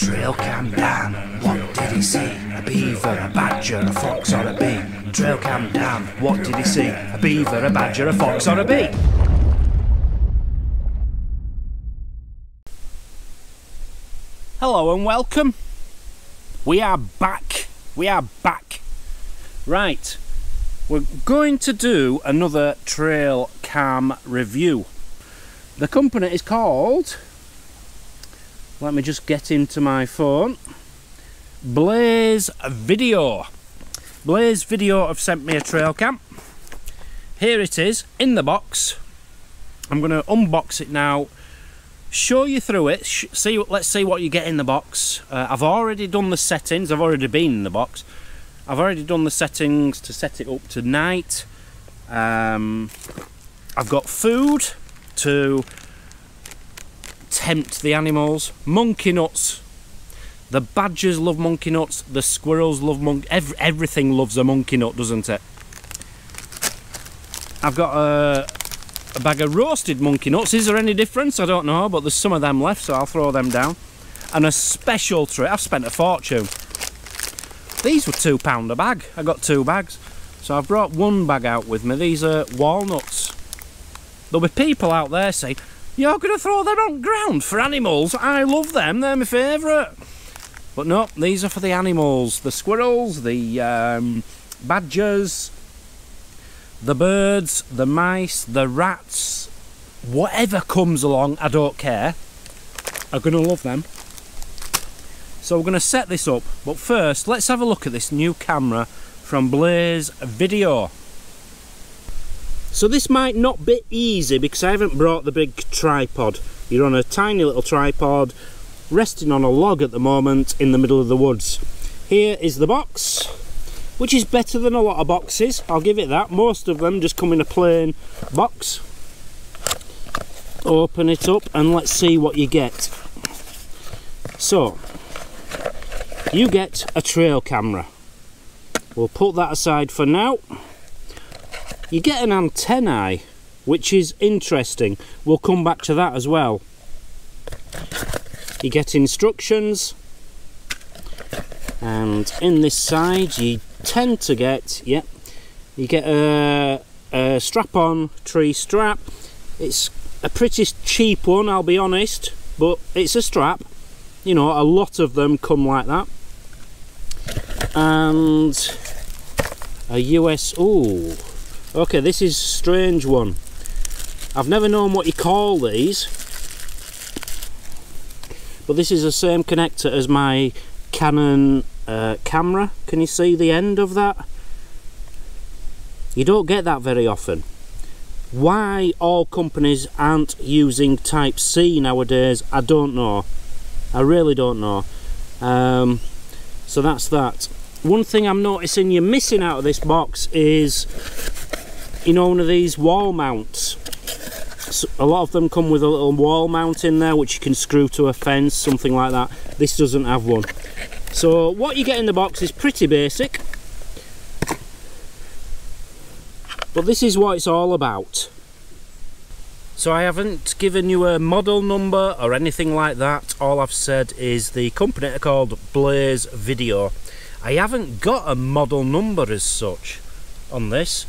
Trail cam Dan, what did he see? A beaver, a badger, a fox, or a bee? Trail cam Dan, what did he see? A beaver, a badger, a fox, or a bee? Hello and welcome. We are back. We are back. Right, we're going to do another trail cam review. The company is called let me just get into my phone. Blaze Video. Blaze Video have sent me a trail cam. Here it is in the box. I'm going to unbox it now show you through it see let's see what you get in the box. Uh, I've already done the settings I've already been in the box. I've already done the settings to set it up tonight um, I've got food to tempt the animals. Monkey nuts. The badgers love monkey nuts. The squirrels love monkey. Every, everything loves a monkey nut, doesn't it? I've got a, a bag of roasted monkey nuts. Is there any difference? I don't know, but there's some of them left, so I'll throw them down. And a special tray. I've spent a fortune. These were two pound a bag. I got two bags. So I've brought one bag out with me. These are walnuts. There'll be people out there saying, you're going to throw them on ground for animals? I love them, they're my favourite. But no, these are for the animals. The squirrels, the um, badgers, the birds, the mice, the rats, whatever comes along, I don't care, are going to love them. So we're going to set this up. But first, let's have a look at this new camera from Blaze Video. So this might not be easy because I haven't brought the big tripod. You're on a tiny little tripod resting on a log at the moment in the middle of the woods. Here is the box, which is better than a lot of boxes, I'll give it that. Most of them just come in a plain box. Open it up and let's see what you get. So, you get a trail camera. We'll put that aside for now you get an antennae which is interesting. We'll come back to that as well. You get instructions and in this side you tend to get yep you get a, a strap-on tree strap. It's a pretty cheap one I'll be honest but it's a strap. You know a lot of them come like that. And a US oh Okay, this is strange one. I've never known what you call these. But this is the same connector as my Canon uh, camera. Can you see the end of that? You don't get that very often. Why all companies aren't using Type-C nowadays, I don't know. I really don't know. Um, so that's that. One thing I'm noticing you're missing out of this box is you know one of these wall mounts. So a lot of them come with a little wall mount in there which you can screw to a fence something like that. This doesn't have one. So what you get in the box is pretty basic. But this is what it's all about. So I haven't given you a model number or anything like that. All I've said is the company are called Blaze Video. I haven't got a model number as such on this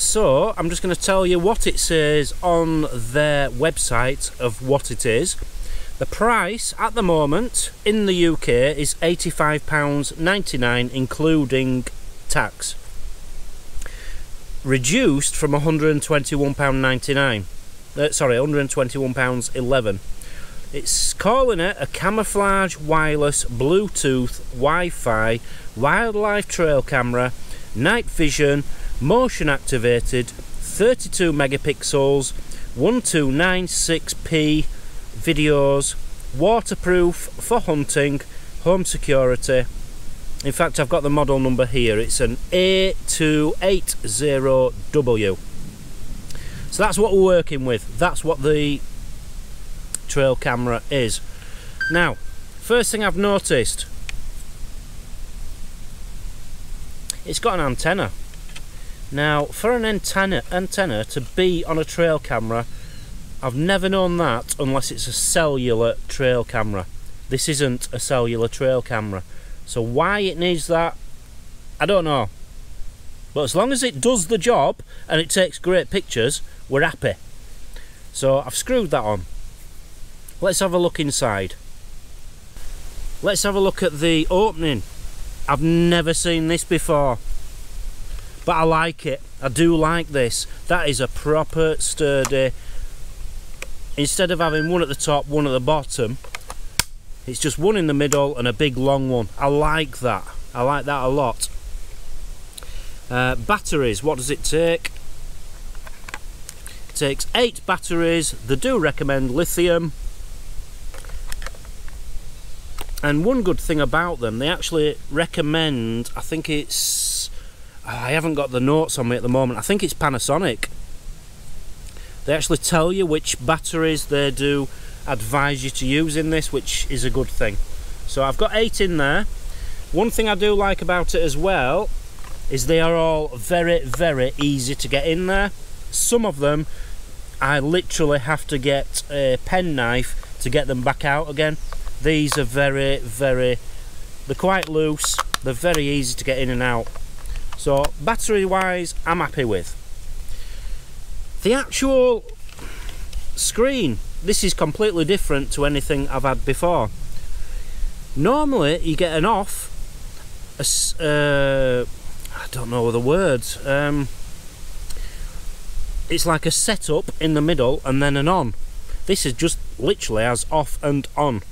so I'm just going to tell you what it says on their website of what it is. The price at the moment in the UK is £85.99 including tax. Reduced from £121.99 uh, sorry £121.11 it's calling it a camouflage wireless Bluetooth Wi-Fi wildlife trail camera night vision motion activated 32 megapixels 1296p videos waterproof for hunting home security. In fact I've got the model number here. It's an A280W so that's what we're working with. That's what the trail camera is. Now first thing I've noticed it's got an antenna now, for an antenna, antenna to be on a trail camera, I've never known that unless it's a cellular trail camera. this isn't a cellular trail camera. So why it needs that, I don't know. But as long as it does the job and it takes great pictures, we're happy. So I've screwed that on. Let's have a look inside. Let's have a look at the opening. I've never seen this before. But I like it. I do like this. That is a proper sturdy... Instead of having one at the top, one at the bottom, it's just one in the middle and a big long one. I like that. I like that a lot. Uh, batteries, what does it take? It takes eight batteries. They do recommend lithium. And one good thing about them, they actually recommend, I think it's, Ah, I haven't got the notes on me at the moment, I think it's Panasonic. They actually tell you which batteries they do advise you to use in this, which is a good thing. So I've got eight in there. One thing I do like about it as well is they are all very, very easy to get in there. Some of them, I literally have to get a penknife to get them back out again. These are very, very, they're quite loose. They're very easy to get in and out. So battery wise, I'm happy with. The actual screen, this is completely different to anything I've had before. Normally you get an off, a, uh, I don't know the words, um, it's like a setup in the middle and then an on. This is just literally as off and on.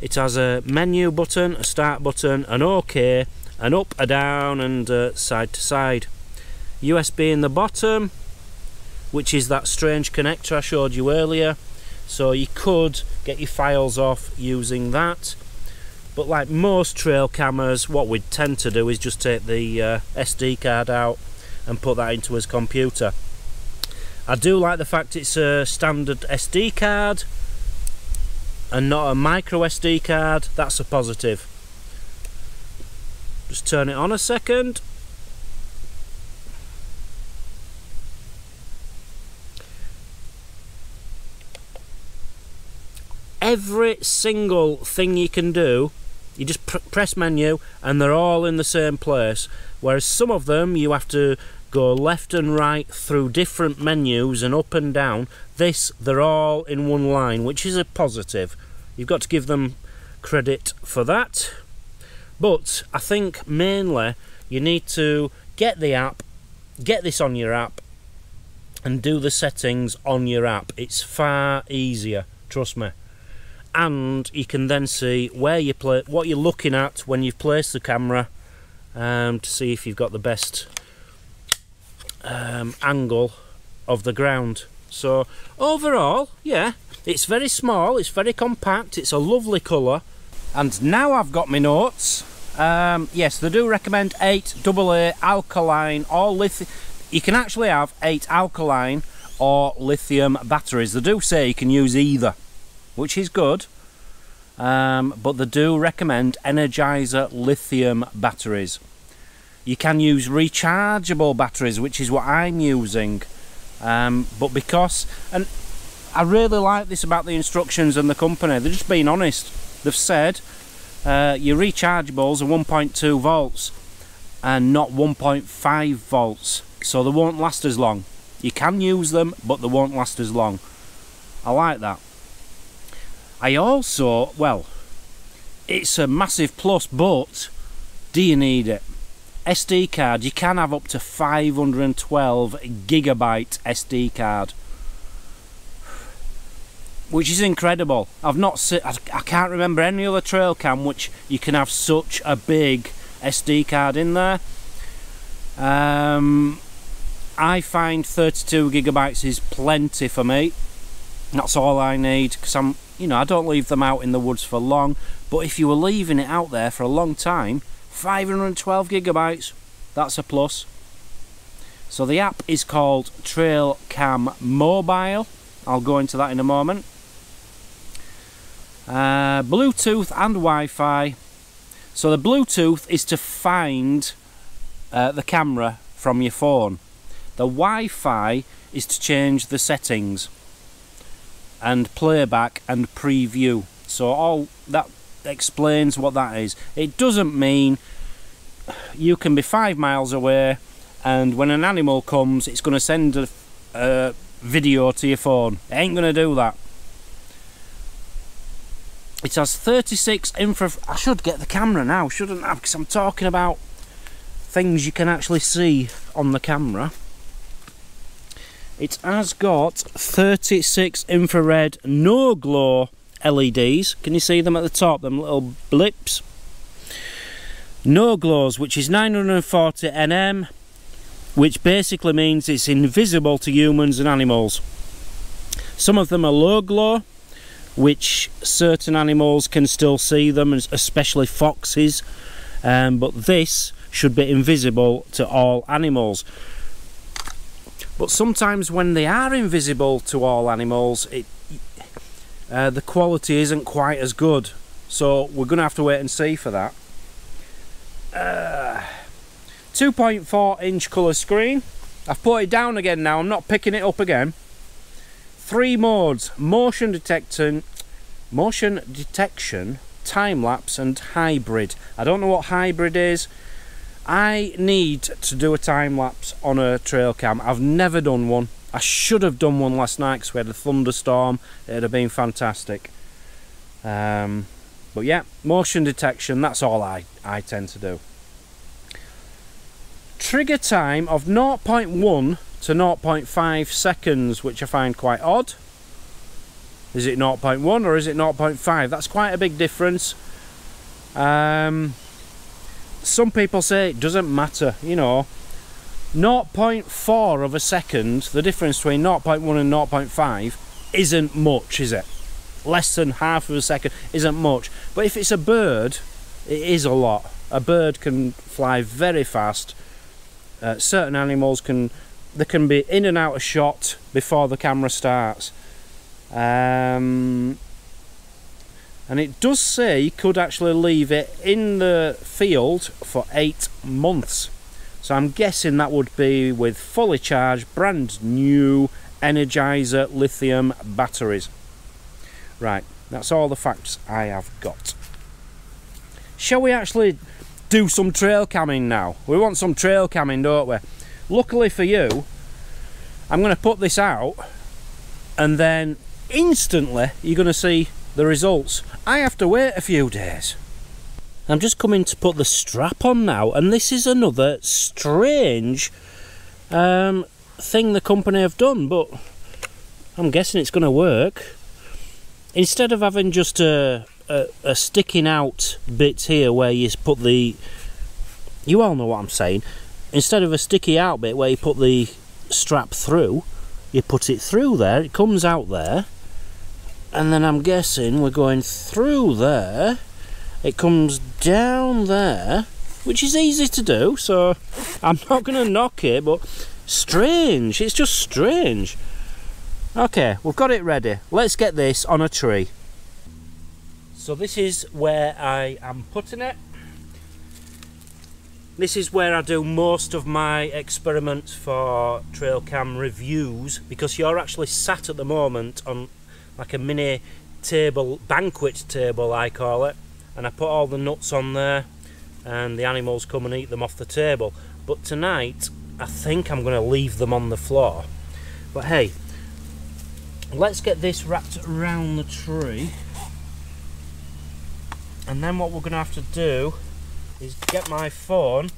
It has a menu button, a start button, an OK, an up, a down and uh, side to side. USB in the bottom, which is that strange connector I showed you earlier. So you could get your files off using that. But like most trail cameras, what we'd tend to do is just take the uh, SD card out and put that into his computer. I do like the fact it's a standard SD card and not a micro SD card, that's a positive. Just turn it on a second. Every single thing you can do, you just pr press menu and they're all in the same place. Whereas some of them you have to go left and right through different menus and up and down. This, they're all in one line, which is a positive. You've got to give them credit for that. But I think mainly you need to get the app, get this on your app, and do the settings on your app. It's far easier, trust me. And you can then see where you play, what you're looking at when you've placed the camera, um, to see if you've got the best um, angle of the ground. So overall, yeah, it's very small, it's very compact, it's a lovely colour. And now I've got my notes. Um, yes, they do recommend 8 AA alkaline or lithium. You can actually have 8 alkaline or lithium batteries. They do say you can use either, which is good. Um, but they do recommend Energizer lithium batteries. You can use rechargeable batteries, which is what I'm using. Um, but because, and I really like this about the instructions and the company, they're just being honest. They've said uh, your rechargeables are 1.2 volts and not 1.5 volts, so they won't last as long. You can use them, but they won't last as long. I like that. I also, well, it's a massive plus, but do you need it? SD card, you can have up to 512 gigabyte SD card. Which is incredible. I've not seen, I can't remember any other trail cam which you can have such a big SD card in there. Um, I find 32 gigabytes is plenty for me. That's all I need because I'm, you know, I don't leave them out in the woods for long. But if you were leaving it out there for a long time, 512 gigabytes. That's a plus. So the app is called Trail Cam Mobile. I'll go into that in a moment. Uh, Bluetooth and Wi-Fi. So the Bluetooth is to find uh, the camera from your phone. The Wi-Fi is to change the settings and playback and preview. So all that explains what that is. It doesn't mean you can be five miles away and when an animal comes it's going to send a, a video to your phone. It ain't going to do that. It has 36 infra... I should get the camera now, shouldn't I? Because I'm talking about things you can actually see on the camera. It has got 36 infrared no glow LEDs. Can you see them at the top, them little blips? No glows, which is 940 nm, which basically means it's invisible to humans and animals. Some of them are low glow, which certain animals can still see them, especially foxes. Um, but this should be invisible to all animals. But sometimes when they are invisible to all animals, it, uh, the quality isn't quite as good. So we're to have to wait and see for that. Uh, 2.4 inch colour screen. I've put it down again now, I'm not picking it up again three modes motion detection motion detection time lapse and hybrid I don't know what hybrid is I need to do a time lapse on a trail cam I've never done one I should have done one last night because we had a thunderstorm it'd have been fantastic um, but yeah motion detection that's all I, I tend to do trigger time of 0.1 to 0.5 seconds, which I find quite odd. Is it 0.1 or is it 0.5? That's quite a big difference. Um, some people say it doesn't matter, you know. 0.4 of a second, the difference between 0.1 and 0.5 isn't much, is it? Less than half of a second isn't much. But if it's a bird, it is a lot. A bird can fly very fast. Uh, certain animals can they can be in and out of shot before the camera starts. Um, and it does say you could actually leave it in the field for eight months. So I'm guessing that would be with fully charged, brand new Energizer lithium batteries. Right, that's all the facts I have got. Shall we actually do some trail camming now? We want some trail camming, don't we? luckily for you I'm going to put this out and then instantly you're going to see the results I have to wait a few days I'm just coming to put the strap on now and this is another strange um, thing the company have done but I'm guessing it's going to work. Instead of having just a, a, a sticking out bit here where you put the you all know what I'm saying. Instead of a sticky out bit where you put the strap through you put it through there it comes out there and then I'm guessing we're going through there it comes down there which is easy to do so I'm not going to knock it but strange. It's just strange. Okay we've got it ready. Let's get this on a tree. So this is where I am putting it. This is where I do most of my experiments for trail cam reviews because you're actually sat at the moment on like a mini table, banquet table I call it and I put all the nuts on there and the animals come and eat them off the table. But tonight I think I'm going to leave them on the floor. But hey let's get this wrapped around the tree. And then what we're going to have to do is get my phone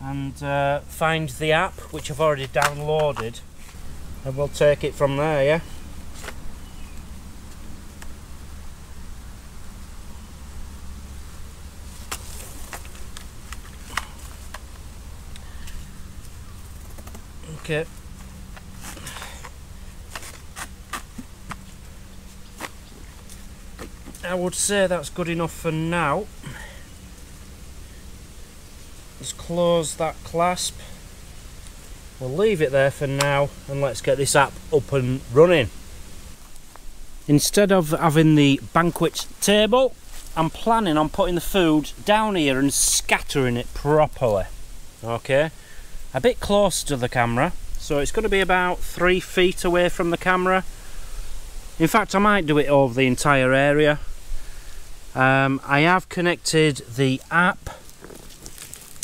and uh, find the app which I've already downloaded and we'll take it from there yeah okay I would say that's good enough for now Let's close that clasp. We'll leave it there for now and let's get this app up and running. Instead of having the banquet table, I'm planning on putting the food down here and scattering it properly. Okay, a bit close to the camera, so it's going to be about three feet away from the camera. In fact, I might do it over the entire area. Um, I have connected the app.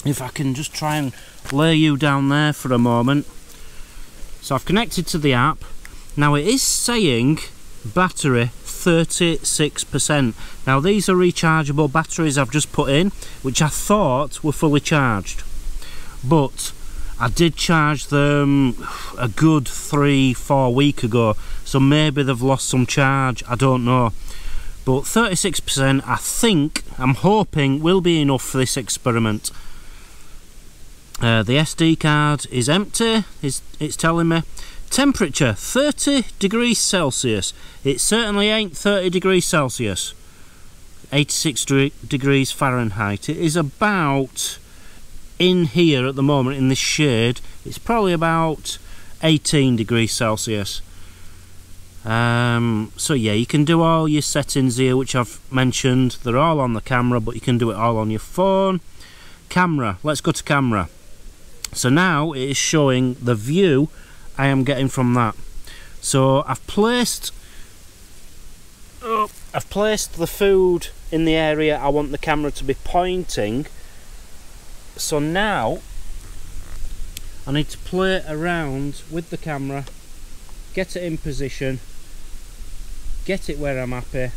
If I can just try and lay you down there for a moment. So I've connected to the app. Now it is saying battery 36%. Now these are rechargeable batteries I've just put in, which I thought were fully charged. But I did charge them a good three, four week ago, so maybe they've lost some charge, I don't know. But 36% I think, I'm hoping, will be enough for this experiment. Uh, the SD card is empty, it's, it's telling me. Temperature 30 degrees Celsius. It certainly ain't 30 degrees Celsius. 86 degrees Fahrenheit. It is about in here at the moment in this shade. It's probably about 18 degrees Celsius. Um, so yeah, you can do all your settings here, which I've mentioned. They're all on the camera, but you can do it all on your phone. Camera. Let's go to camera. So now it is showing the view I am getting from that. So I've placed oh, I've placed the food in the area I want the camera to be pointing. So now I need to play around with the camera, get it in position, get it where I'm happy.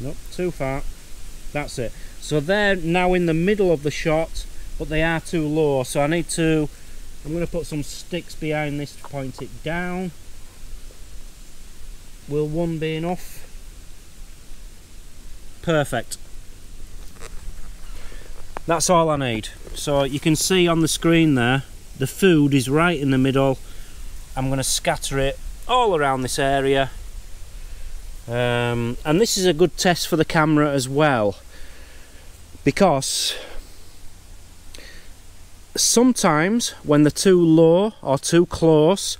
Nope, too far. That's it. So they're now in the middle of the shot but they are too low so I need to I'm going to put some sticks behind this to point it down will one be enough perfect that's all I need. So you can see on the screen there the food is right in the middle. I'm going to scatter it all around this area. Um, and this is a good test for the camera as well. Because sometimes when they're too low or too close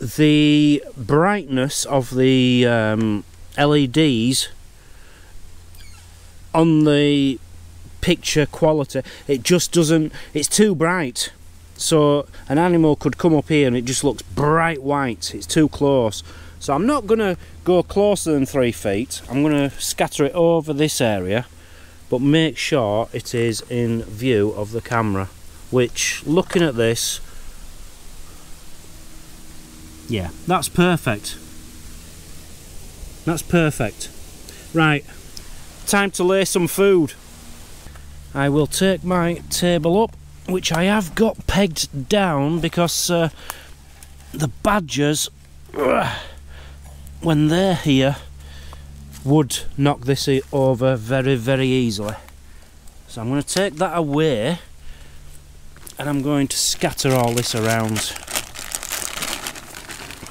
the brightness of the um, LEDs on the picture quality. It just doesn't it's too bright. So an animal could come up here and it just looks bright white. It's too close. So I'm not gonna go closer than three feet. I'm gonna scatter it over this area but make sure it is in view of the camera which looking at this yeah that's perfect. That's perfect. Right time to lay some food I will take my table up which I have got pegged down because uh, the badgers when they're here would knock this over very very easily so I'm going to take that away and I'm going to scatter all this around.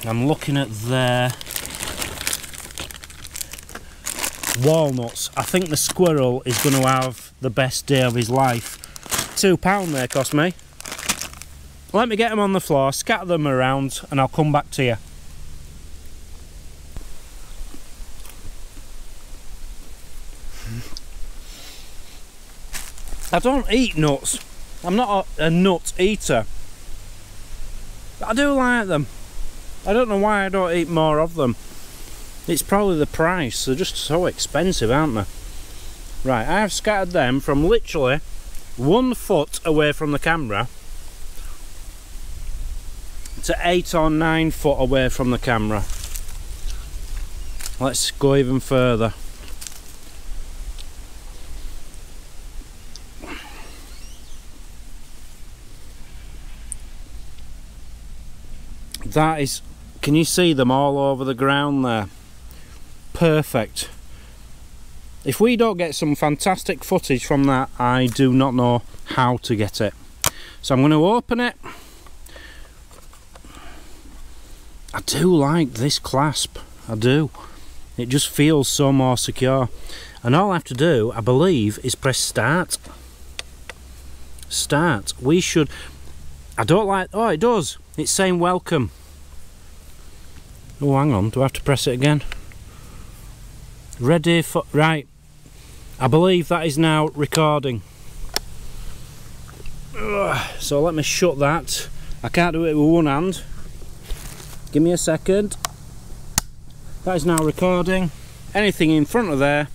I'm looking at their walnuts. I think the squirrel is going to have the best day of his life. Two pound there cost me. Let me get them on the floor, scatter them around and I'll come back to you. I don't eat nuts. I'm not a, a nut eater. But I do like them. I don't know why I don't eat more of them. It's probably the price. They're just so expensive, aren't they? Right, I've scattered them from literally one foot away from the camera to eight or nine foot away from the camera. Let's go even further. that is can you see them all over the ground there perfect if we don't get some fantastic footage from that I do not know how to get it. So I'm going to open it. I do like this clasp. I do. It just feels so more secure. And all I have to do I believe is press start. Start. We should I don't like oh it does. It's saying welcome. Oh, hang on. Do I have to press it again? Ready for... Right. I believe that is now recording. So let me shut that. I can't do it with one hand. Give me a second. That is now recording. Anything in front of there,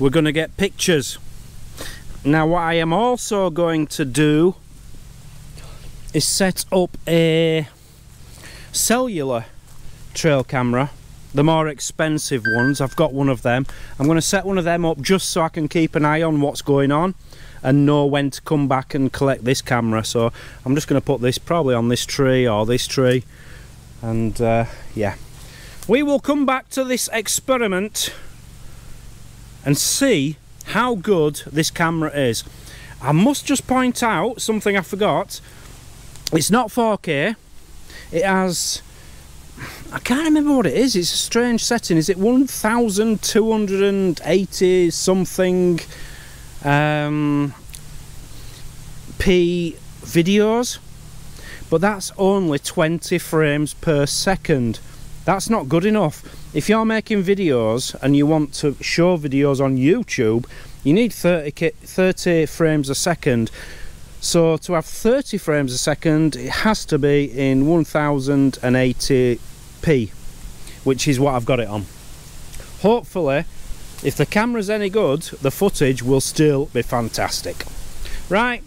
we're going to get pictures. Now what I am also going to do is set up a cellular trail camera the more expensive ones. I've got one of them. I'm going to set one of them up just so I can keep an eye on what's going on and know when to come back and collect this camera. So I'm just going to put this probably on this tree or this tree. And uh, yeah. We will come back to this experiment and see how good this camera is. I must just point out something I forgot. It's not 4k it has I can't remember what it is. It's a strange setting. Is it 1280 something um, P videos? But that's only 20 frames per second. That's not good enough. If you're making videos and you want to show videos on YouTube, you need 30, 30 frames a second. So to have 30 frames a second, it has to be in 1080 p which is what I've got it on. Hopefully if the camera's any good the footage will still be fantastic. Right.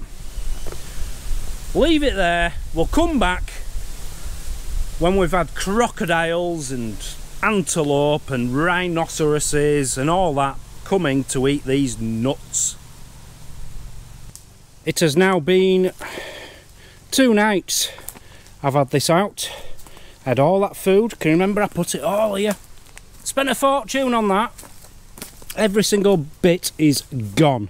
Leave it there. We'll come back when we've had crocodiles and antelope and rhinoceroses and all that coming to eat these nuts. It has now been two nights I've had this out had all that food. Can you remember I put it all here? Spent a fortune on that. Every single bit is gone.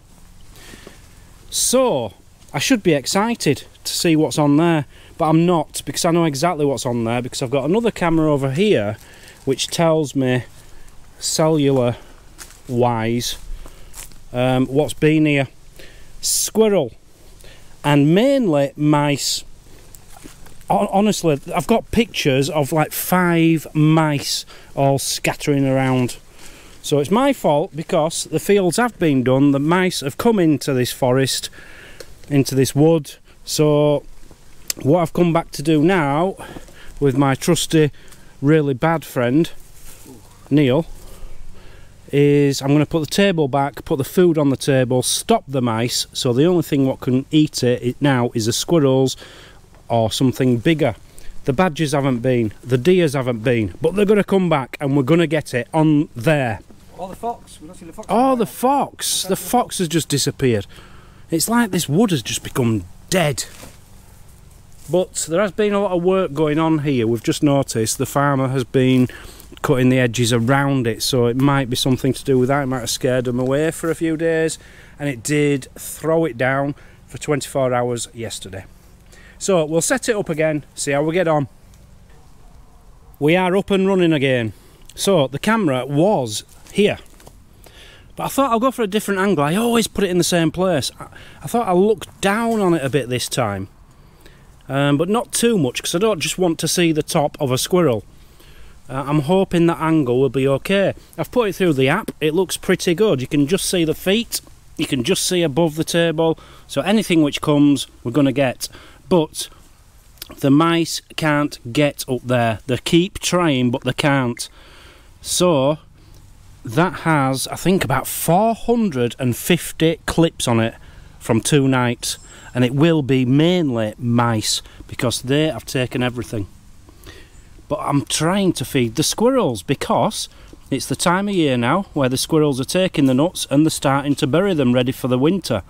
So I should be excited to see what's on there but I'm not because I know exactly what's on there because I've got another camera over here which tells me cellular wise um, what's been here. Squirrel. And mainly mice honestly, I've got pictures of like five mice all scattering around. So it's my fault because the fields have been done, the mice have come into this forest, into this wood. So what I've come back to do now with my trusty, really bad friend, Neil, is I'm going to put the table back, put the food on the table, stop the mice. So the only thing what can eat it now is the squirrels or something bigger. The badgers haven't been, the deers haven't been, but they're going to come back and we're going to get it on there. Oh, the fox. We've not seen the fox. Oh, the fox. The fox has just disappeared. It's like this wood has just become dead. But there has been a lot of work going on here. We've just noticed the farmer has been cutting the edges around it, so it might be something to do with that. It might have scared them away for a few days, and it did throw it down for 24 hours yesterday. So we'll set it up again, see how we get on. We are up and running again. So the camera was here. But I thought I'll go for a different angle. I always put it in the same place. I, thought I'll look down on it a bit this time. Um, but not too much because I don't just want to see the top of a squirrel. Uh, I'm hoping that angle will be okay. I've put it through the app. It looks pretty good. You can just see the feet. You can just see above the table. So anything which comes, we're going to get but the mice can't get up there. They keep trying, but they can't. So that has, I think, about 450 clips on it from two nights, and it will be mainly mice because they have taken everything. But I'm trying to feed the squirrels because it's the time of year now where the squirrels are taking the nuts and they're starting to bury them ready for the winter.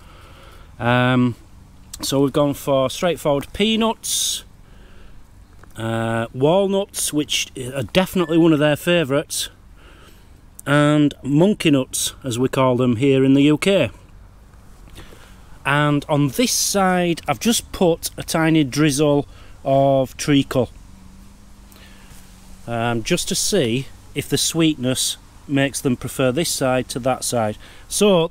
Um, so we've gone for straightforward peanuts, uh, walnuts, which are definitely one of their favourites, and monkey nuts, as we call them here in the UK. And on this side, I've just put a tiny drizzle of treacle, um, just to see if the sweetness makes them prefer this side to that side. So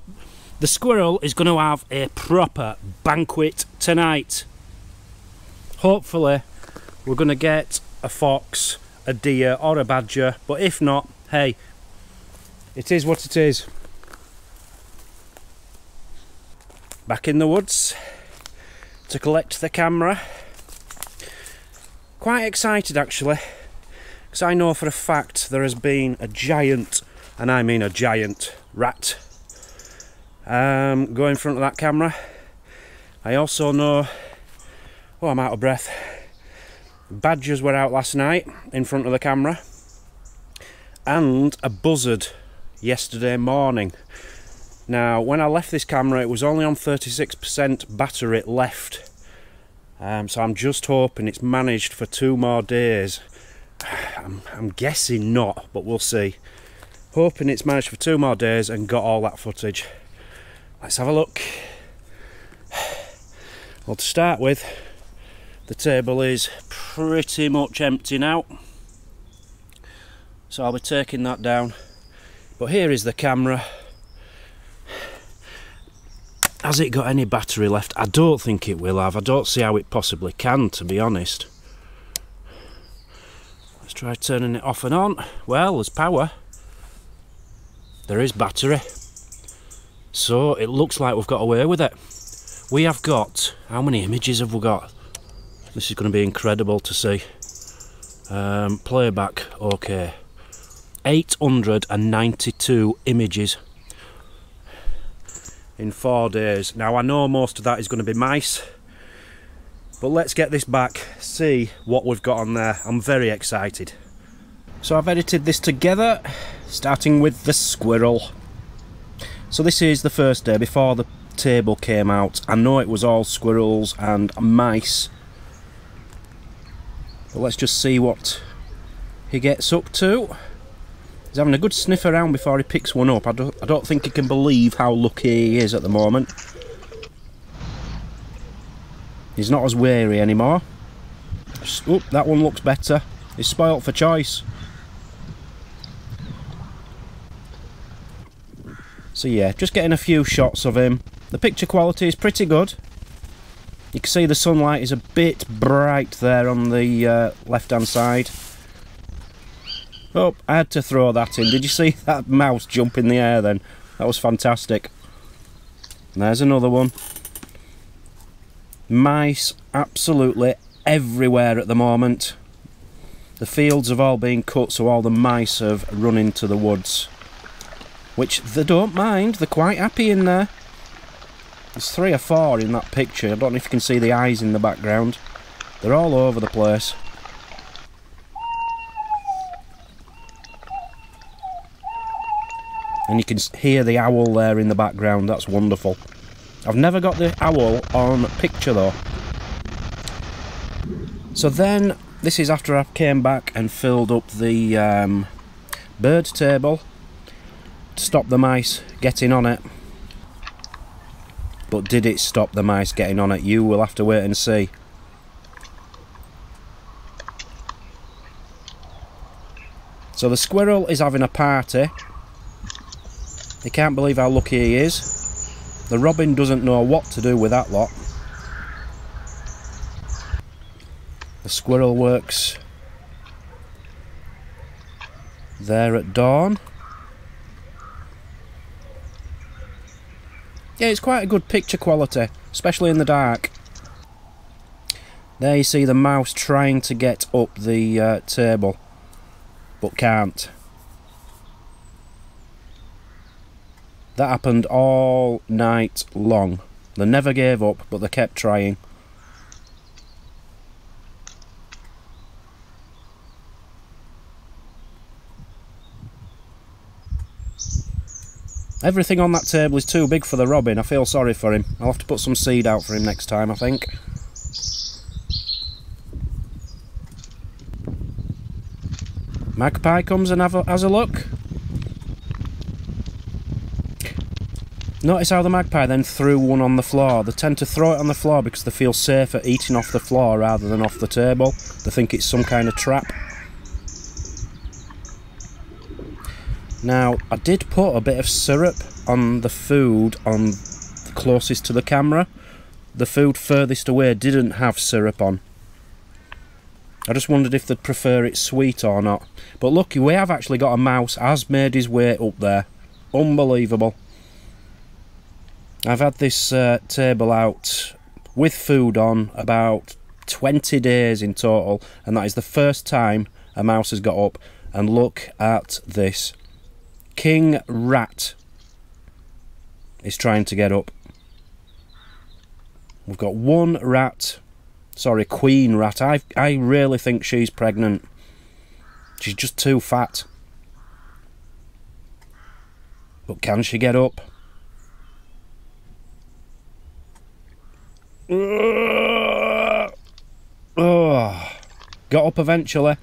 the squirrel is going to have a proper banquet tonight. Hopefully, we're going to get a fox, a deer, or a badger, but if not, hey, it is what it is. Back in the woods to collect the camera. Quite excited actually, because I know for a fact there has been a giant, and I mean a giant, rat um, go in front of that camera. I also know, oh I'm out of breath, badgers were out last night in front of the camera and a buzzard yesterday morning. Now, when I left this camera, it was only on 36% battery left. Um, so I'm just hoping it's managed for two more days. I'm, I'm guessing not, but we'll see. Hoping it's managed for two more days and got all that footage. Let's have a look. Well, to start with, the table is pretty much empty now. So I'll be taking that down. But here is the camera. Has it got any battery left? I don't think it will have. I don't see how it possibly can, to be honest. Let's try turning it off and on. Well, there's power. There is battery. So it looks like we've got away with it. We have got, how many images have we got? This is going to be incredible to see. Um, playback, okay. 892 images in four days. Now I know most of that is going to be mice, but let's get this back, see what we've got on there. I'm very excited. So I've edited this together, starting with the squirrel. So this is the first day before the table came out. I know it was all squirrels and mice. But let's just see what he gets up to. He's having a good sniff around before he picks one up. I don't, I don't think he can believe how lucky he is at the moment. He's not as wary anymore. Oop, that one looks better. He's spoilt for choice. So yeah, just getting a few shots of him. The picture quality is pretty good. You can see the sunlight is a bit bright there on the uh, left hand side. Oh, I had to throw that in. Did you see that mouse jump in the air then? That was fantastic. And there's another one. Mice absolutely everywhere at the moment. The fields have all been cut so all the mice have run into the woods which they don't mind. They're quite happy in there. There's three or four in that picture. I don't know if you can see the eyes in the background. They're all over the place. And you can hear the owl there in the background. That's wonderful. I've never got the owl on picture though. So then, this is after I came back and filled up the um, bird table stop the mice getting on it. But did it stop the mice getting on it? You will have to wait and see. So the squirrel is having a party. He can't believe how lucky he is. The robin doesn't know what to do with that lot. The squirrel works there at dawn. Yeah, it's quite a good picture quality, especially in the dark. There you see the mouse trying to get up the uh, table, but can't. That happened all night long. They never gave up, but they kept trying. Everything on that table is too big for the robin. I feel sorry for him. I'll have to put some seed out for him next time, I think. Magpie comes and a, has a look. Notice how the magpie then threw one on the floor. They tend to throw it on the floor because they feel safer eating off the floor rather than off the table. They think it's some kind of trap. Now, I did put a bit of syrup on the food on the closest to the camera. The food furthest away didn't have syrup on. I just wondered if they'd prefer it sweet or not. But lucky we have actually got a mouse has made his way up there. Unbelievable. I've had this uh, table out with food on about 20 days in total, and that is the first time a mouse has got up. And look at this. King Rat is trying to get up. We've got one rat, sorry, Queen Rat. I, I really think she's pregnant. She's just too fat. But can she get up? Oh, got up eventually.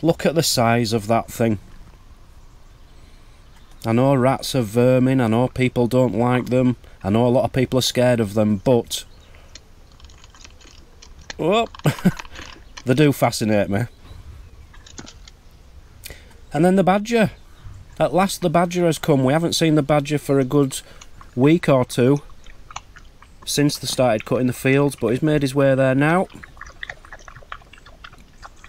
Look at the size of that thing. I know rats are vermin, I know people don't like them, I know a lot of people are scared of them, but... Oh, they do fascinate me. And then the badger. At last the badger has come. We haven't seen the badger for a good week or two since they started cutting the fields, but he's made his way there now.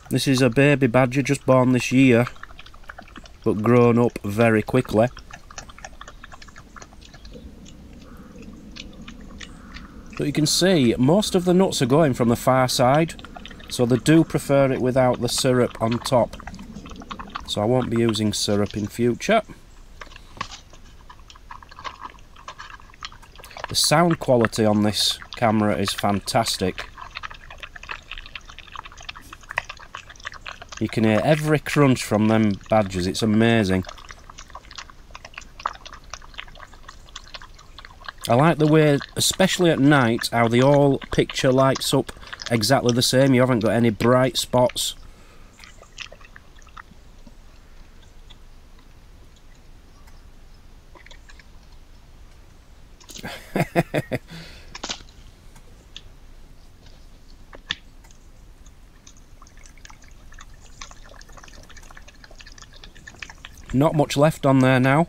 This is a baby badger just born this year, but grown up very quickly. But you can see most of the nuts are going from the far side, so they do prefer it without the syrup on top. So I won't be using syrup in future. The sound quality on this camera is fantastic. You can hear every crunch from them badgers, it's amazing. I like the way, especially at night, how the whole picture lights up exactly the same. You haven't got any bright spots. Not much left on there now.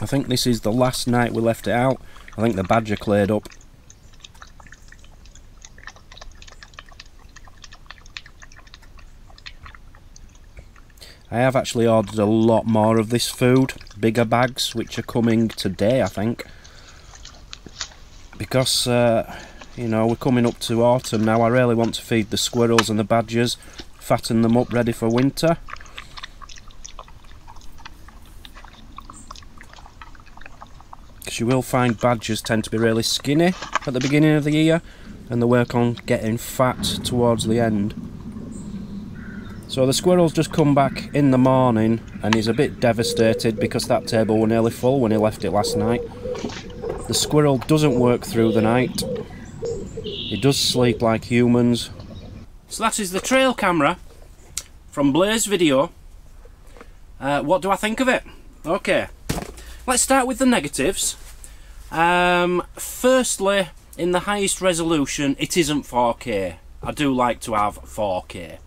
I think this is the last night we left it out. I think the badger cleared up. I have actually ordered a lot more of this food, bigger bags, which are coming today, I think because uh, you know we're coming up to autumn now I really want to feed the squirrels and the badgers fatten them up ready for winter you will find badgers tend to be really skinny at the beginning of the year and they work on getting fat towards the end so the squirrels just come back in the morning and he's a bit devastated because that table was nearly full when he left it last night the squirrel doesn't work through the night. He does sleep like humans. So that is the trail camera from Blaze Video. Uh, what do I think of it? Okay, let's start with the negatives. Um, firstly, in the highest resolution, it isn't 4K. I do like to have 4K.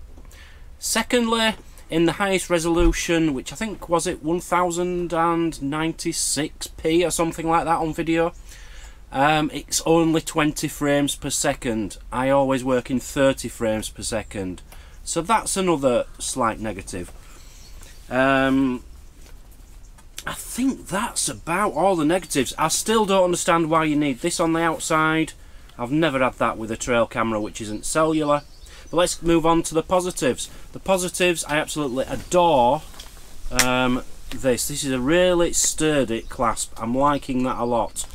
Secondly, in the highest resolution, which I think was it 1096p or something like that on video. Um, it's only 20 frames per second. I always work in 30 frames per second. So that's another slight negative. Um, I think that's about all the negatives. I still don't understand why you need this on the outside. I've never had that with a trail camera which isn't cellular. But let's move on to the positives. The positives, I absolutely adore um, this. This is a really sturdy clasp. I'm liking that a lot.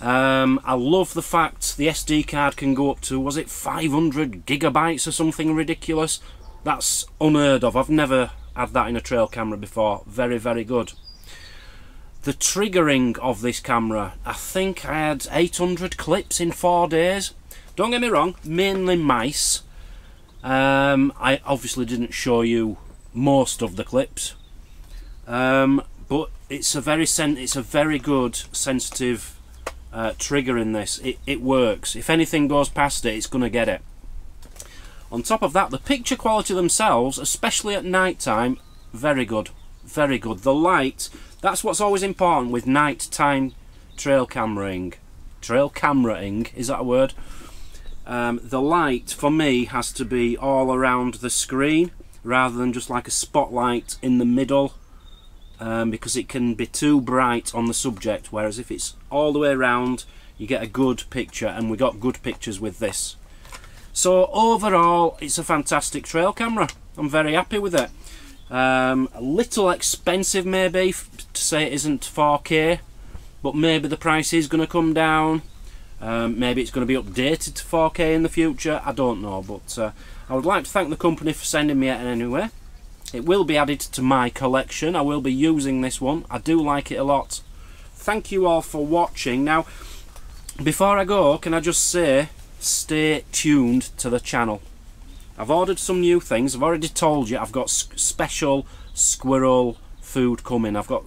Um, I love the fact the SD card can go up to, was it 500 gigabytes or something ridiculous? That's unheard of. I've never had that in a trail camera before. Very, very good. The triggering of this camera, I think I had 800 clips in four days. Don't get me wrong, mainly mice, um, I obviously didn't show you most of the clips, um, but it's a very sen it's a very good sensitive uh, trigger in this. It, it works. If anything goes past it, it's going to get it. On top of that, the picture quality themselves, especially at night time, very good. Very good. The light, that's what's always important with nighttime trail cameraing. Trail cameraing, is that a word? Um, the light for me has to be all around the screen rather than just like a spotlight in the middle um, because it can be too bright on the subject whereas if it's all the way around you get a good picture and we got good pictures with this So overall, it's a fantastic trail camera. I'm very happy with it. Um, a little expensive maybe to say it isn't 4K, but maybe the price is going to come down. Um, maybe it's going to be updated to 4K in the future. I don't know, but uh, I would like to thank the company for sending me it anyway. It will be added to my collection. I will be using this one. I do like it a lot. Thank you all for watching. Now, before I go, can I just say, stay tuned to the channel. I've ordered some new things. I've already told you I've got special squirrel food coming. I've got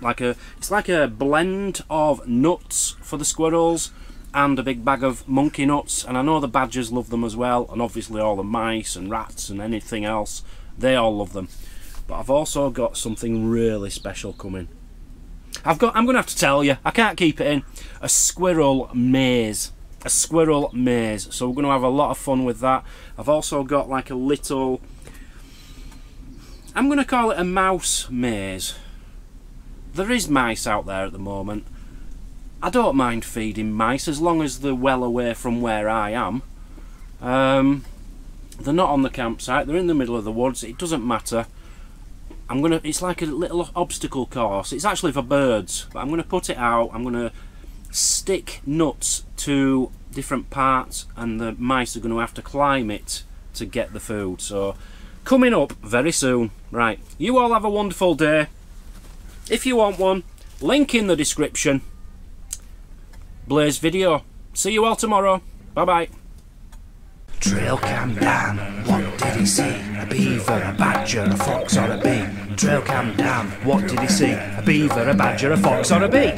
like a, it's like a blend of nuts for the squirrels and a big bag of monkey nuts. And I know the badgers love them as well and obviously all the mice and rats and anything else. They all love them. But I've also got something really special coming. I've got I'm gonna have to tell you I can't keep it in a squirrel maze a squirrel maze. So we're gonna have a lot of fun with that. I've also got like a little I'm gonna call it a mouse maze. There is mice out there at the moment. I don't mind feeding mice as long as they're well away from where I am. Um, they're not on the campsite, they're in the middle of the woods, it doesn't matter. I'm gonna, it's like a little obstacle course, it's actually for birds, but I'm gonna put it out, I'm gonna stick nuts to different parts and the mice are gonna have to climb it to get the food. So, coming up very soon. Right, you all have a wonderful day. If you want one, link in the description. Blaze video. See you all tomorrow. Bye bye. Trail cam Dan, what did he see? A beaver, a badger, a fox or a bee? Trail cam Dan, what did he see? A beaver, a badger, a fox or a bee?